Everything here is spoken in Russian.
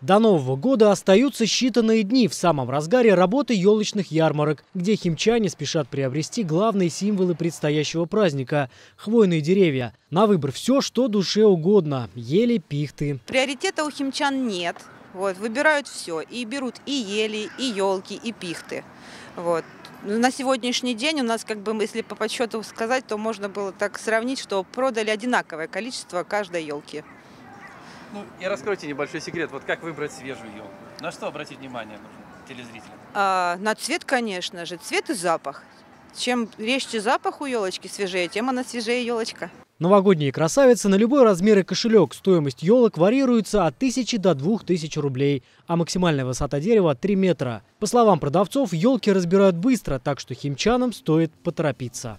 До Нового года остаются считанные дни в самом разгаре работы елочных ярмарок, где химчане спешат приобрести главные символы предстоящего праздника – хвойные деревья. На выбор все, что душе угодно – ели, пихты. Приоритета у химчан нет. Вот, выбирают все. И берут и ели, и елки, и пихты. Вот. На сегодняшний день у нас, как бы, если по подсчету сказать, то можно было так сравнить, что продали одинаковое количество каждой елки. Ну и раскройте небольшой секрет. Вот как выбрать свежую елку? На что обратить внимание нужно телезрителям? А, на цвет, конечно же. Цвет и запах. Чем резче запах у елочки свежее, тем она свежее елочка. Новогодние красавицы на любой размер и кошелек. Стоимость елок варьируется от 1000 до 2000 рублей, а максимальная высота дерева 3 метра. По словам продавцов, елки разбирают быстро, так что химчанам стоит поторопиться.